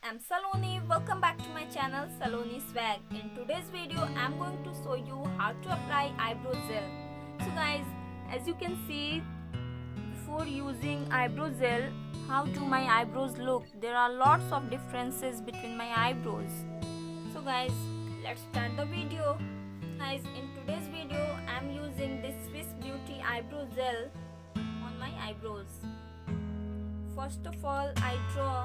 I'm Saloni. Welcome back to my channel Saloni Swag. In today's video, I'm going to show you how to apply eyebrow gel. So guys, as you can see, before using eyebrow gel, how do my eyebrows look? There are lots of differences between my eyebrows. So guys, let's start the video. Guys, in today's video, I'm using this Swiss Beauty eyebrow gel on my eyebrows. First of all, I draw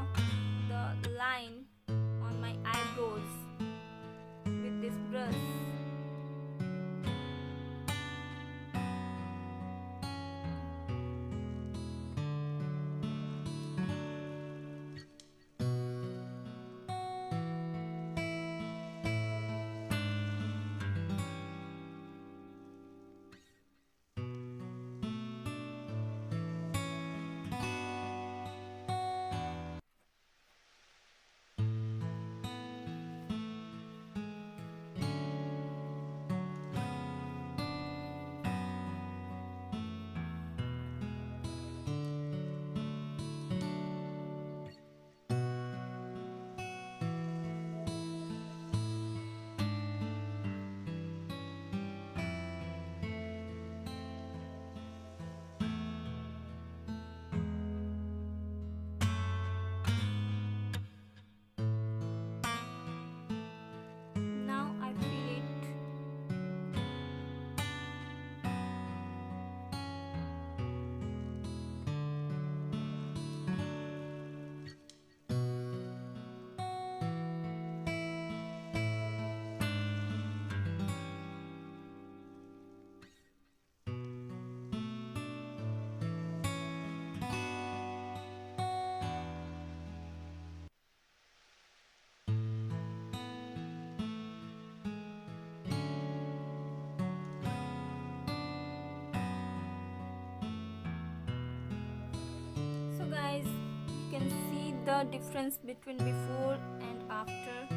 the difference between before and after.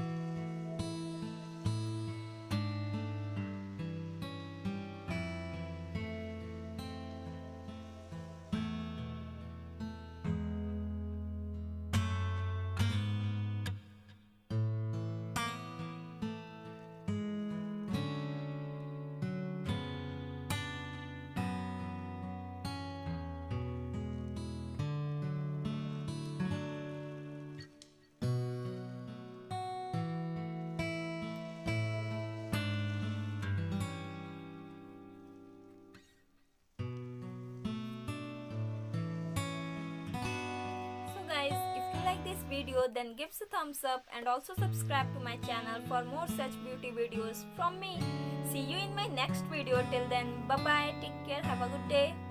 Like this video then give us a thumbs up and also subscribe to my channel for more such beauty videos from me. See you in my next video till then bye bye take care have a good day.